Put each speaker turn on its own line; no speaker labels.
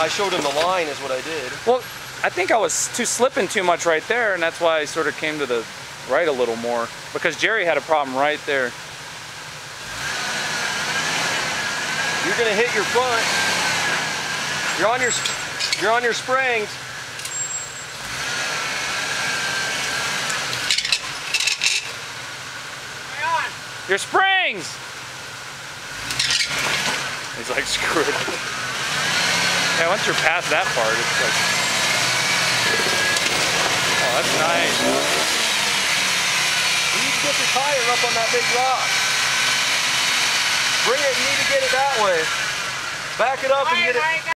I showed him the line is what I did.
Well, I think I was too slipping too much right there, and that's why I sort of came to the right a little more. Because Jerry had a problem right there.
You're gonna hit your front. You're on your you're on your springs.
Your springs! He's like, screw it. Yeah, once you're past that part, it's like, oh, that's nice.
You need to get the tire up on that big rock. Bring it, you need to get it that way. Back it up and get it.